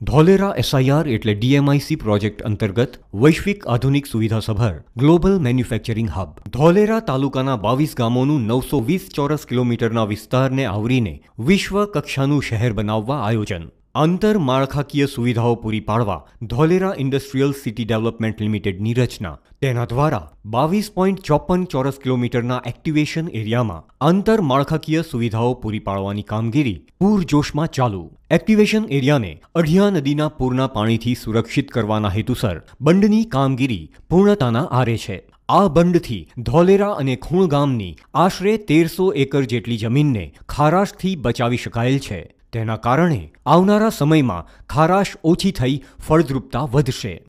Dholera SIR એટલે ડીએમઆઈસી project અંતર્ગત વૈશ્વિક આધુનિક સુવિધાસભર ગ્લોબલ મેન્યુફેક્ચરિંગ હબ. ધોલેરા તાલુકાના બાવીસ ગામોનું નવસો વીસ ચોરસ કિલોમીટરના વિસ્તારને આવરીને વિશ્વ કક્ષાનું શહેર બનાવવા આયોજન. આંતરમાળખાકીય સુવિધાઓ પૂરી પાડવા ધોલેરા ઇન્ડસ્ટ્રીયલ સિટી ડેવલપમેન્ટ લિમિટેડની રચના. તેના દ્વારા બાવીસ પોઈન્ટ ચોપન ચોરસ કિલોમીટરના એક્ટિવેશન એરિયામાં આંતરમાળખાકીય સુવિધાઓ પૂરી પાડવાની કામગીરી પૂરજોશમાં ચાલુ. એક્ટિવેશન એરિયાને અઢિયા નદીના પૂરના પાણીથી સુરક્ષિત કરવાના હેતુસર બંડની કામગીરી પૂર્ણતાના આરે છે. આ બંડથી ધોલેરા અને ખૂણ ગામની આશરે તેરસો એકર જેટલી જમીનને ખારાશથી બચાવી શકાયેલ છે. તેના કારણે આવનારા સમયમાં ખારાશ ઓછી થઈ ફળદ્રુપતા વધશે.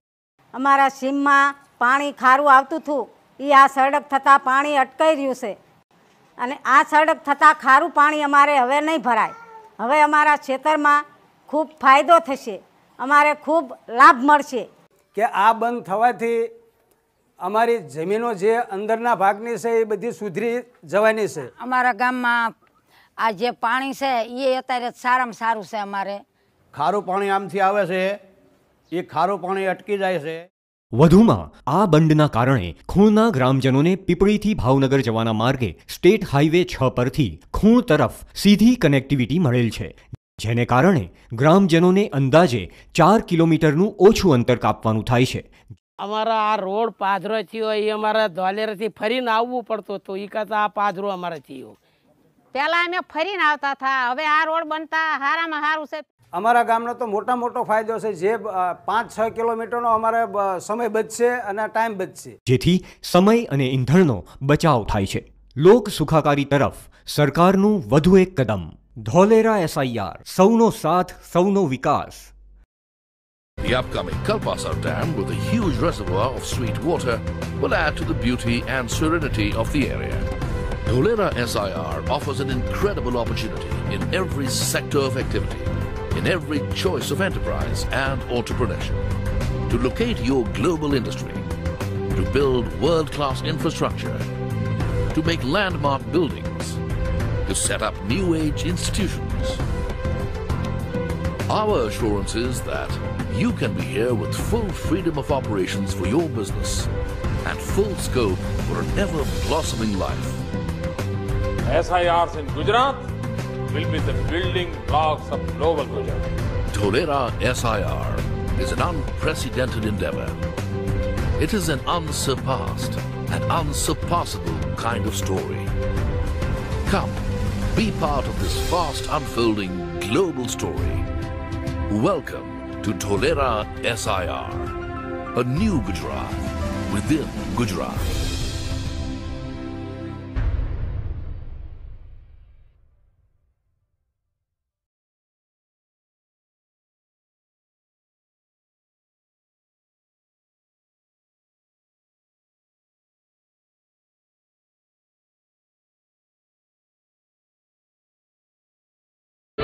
અમારા સીમમાં પાણી ખારું આવતું હતું. એ આ સડક થતાં પાણી અટકાઈ રહ્યું છે. અને આ સડક થતાં ખારું પાણી અમારે હવે નહીં ભરાય. હવે અમારા ખેતરમાં ખૂબ ફાયદો થશે. અમારે ખૂબ લાભ મળશે. કે આ બંધ થવાથી અમારી જમીનો જે અંદરના ભાગની છે એ બધી સુધરી જવાની છે? અમારા ગામમાં આ જે પાણી છે એ અત્યારે સારામાં સારું છે અમારે. ખારું પાણી આમથી આવે છે એ ખારું પાણી અટકી જાય છે. વધુમાં આ બંડના કારણે ખૂણના ગ્રામજનોને પીપળીથી ભાવનગર જવાના માર્ગે સ્ટેટ હાઈવે છ પરથી ખૂણ તરફ સીધી કનેક્ટિવિટી મળેલ છે જેને કારણે ગ્રામજનોને અંદાજે ચાર કિલોમીટરનું ઓછું અંતર કાપવાનું થાય છે. અમારા આ રોડ પાધરો થયો એ અમારા ધોલેરાથી ફરીને આવવું પડતું હતું. એ કરતાં આ પાધરો અમારે થયો પહેલા અમે ફરીને આવતા હતા. હવે આ રોડ બનતા સારામાં સારું છે. અમારા ગામનો તો મોટા મોટો ફાયદો છે જે પાંચ છ કિલોમીટરનો અમારે સમય બચશે અને ટાઈમ બચશે. જેથી સમય અને ઈંધણનો બચાવ થાય છે. લોક સુખાકારી તરફ સરકારનું વધુ એક કદમ. ધોલેરા એસઆઈઆર સૌનો સાથ સૌનો વિકાસ. The upcoming Kalpasar Dam with a huge reservoir of sweet water will add to the beauty and serenity of the area. Dholera SIR offers an incredible opportunity in every sector of activity, in every choice of enterprise and entrepreneurship. To locate your global industry, to build world-class infrastructure, to make landmark buildings, to set up new age institutions. Our assurance is that you can be here with full freedom of operations for your business and full scope for an ever blossoming life. SIRs in Gujarat will be the building blocks of global Gujarat. Tolera SIR is an unprecedented endeavor. It is an unsurpassed and unsurpassable kind of story. Come, be part of this fast unfolding global story. Welcome to Tolera SIR, a new Gujarat within Gujarat.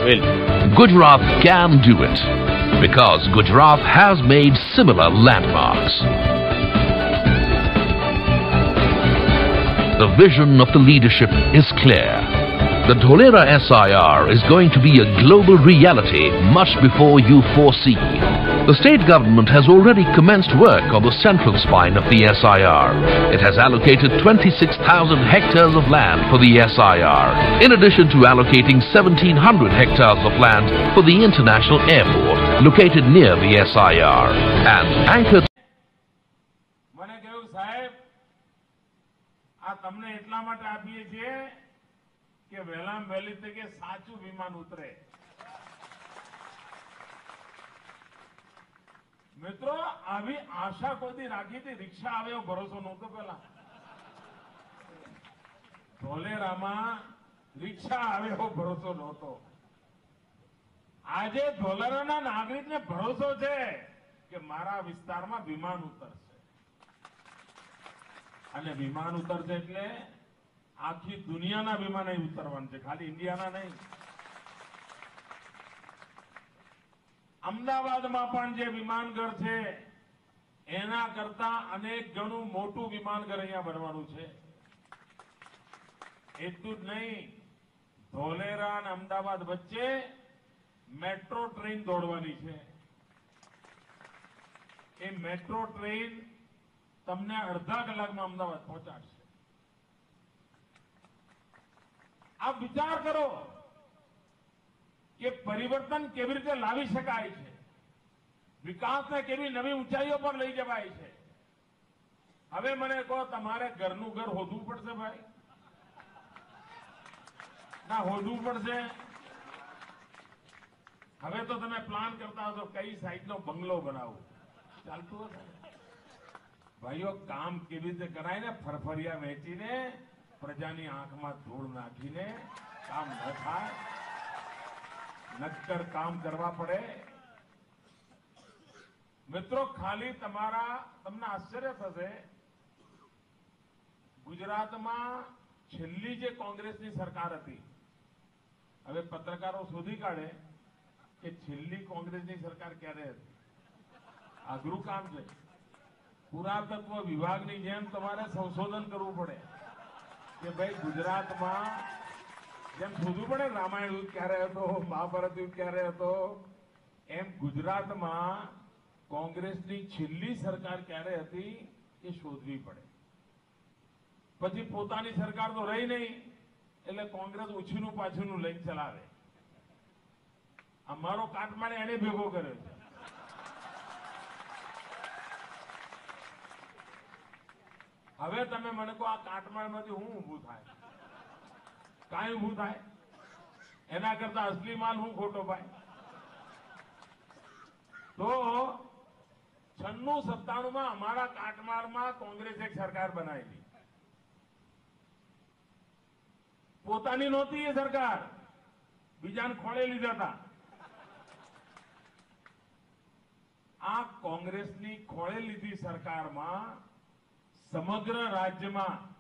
Gujarat can do it because Gujarat has made similar landmarks. The vision of the leadership is clear. The Dholera SIR is going to be a global reality much before you foresee. The state government has already commenced work on the central spine of the SIR. It has allocated 26,000 hectares of land for the SIR, in addition to allocating 1,700 hectares of land for the international airport located near the SIR and anchored મને કહ્યું સાહેબ આ તમને એટલા માટે આપીએ છીએ કે વહેલામ વહેલી તકે સાચું વિમાન ઉતરે આવી આશા કોઈથી રાખી હતી? રિક્ષા આવે એવો ભરોસો નહોતો પેલા. ધોલેરામાં રિક્ષા આવે એવો ભરોસો નહોતો. આજે ધોલેરાના નાગરિકને ભરોસો છે કે મારા વિસ્તારમાં વિમાન ઉતરશે. અને વિમાન ઉતરશે એટલે આખી દુનિયાના વિમાન અહીં ઉતરવાનું છે, ખાલી ઇન્ડિયાના નહીં. અમદાવાદમાં પણ જે વિમાનઘર છે એના કરતા અનેક ગણું મોટું વિમાનઘર અહીંયા બનવાનું છે. એટલું જ નહીં, ધોલેરા અને અમદાવાદ વચ્ચે મેટ્રો ટ્રેન દોડવાની છે. એ મેટ્રો ટ્રેન તમને અડધા કલાકમાં અમદાવાદ પહોંચાડશે. આપ વિચાર કરો કે પરિવર્તન કેવી રીતે લાવી શકાય છે? વિકાસને કેવી નવી ઊંચાઈઓ પર લઈ જવાય છે. હવે મને કહો, તમારે ઘરનું ઘર હોદવું પડશે ભાઈ? ના, હોદવું પડશે. હવે તો તમે પ્લાન કરતા હશો, કઈ સાઈડનો બંગલો બનાવો. ચાલતું હશે? ભાઈઓ, કામ કેવી રીતે કરાય ને? ફરફરિયા વેચીને, પ્રજાની આંખમાં ધૂળ નાખીને કામ ન થાય. નક્કર કામ કરવા પડે. મિત્રો, ખાલી તમારા, તમને આશ્ચર્ય થશે, ગુજરાતમાં છેલ્લી જે કોંગ્રેસની સરકાર હતી, હવે પત્રકારો શોધી કાઢે કે છેલ્લી કોંગ્રેસની સરકાર ક્યારે હતી. અઘરું કામ છે. પુરાતત્વ વિભાગની જેમ તમારે સંશોધન કરવું પડે કે ભાઈ, ગુજરાતમાં જેમ શોધવું પડે, રામાયણ યુદ્ધ ક્યારે હતો, મહાભારત યુદ્ધ ક્યારે હતો, એમ ગુજરાતમાં કોંગ્રેસની છેલ્લી સરકાર ક્યારે હતી એ શોધવી પડે. પછી પોતાની સરકાર તો રહી નહીં, એટલે કોંગ્રેસ ઉછીનું પાછુંનું લઈને ચલાવે. અમારો કાટમાળે એને ભેગો કર્યો છે. હવે તમે મને કહો આ કાટમાળમાંથી હું ઊભું થાય? કાંઈ ઊભું થાય? એના કરતા અસલી માલ હું ખોટો ભાઈ તો છન્નું સત્તાણું અમારા કાટમાળમાં કોંગ્રેસ એક સરકાર બનાવેલી. પોતાની નહોતી એ સરકાર. બીજાને ખોળે લીધા હતા આ કોંગ્રેસની ખોળે લીધી સરકારમાં સમગ્ર રાજ્યમાં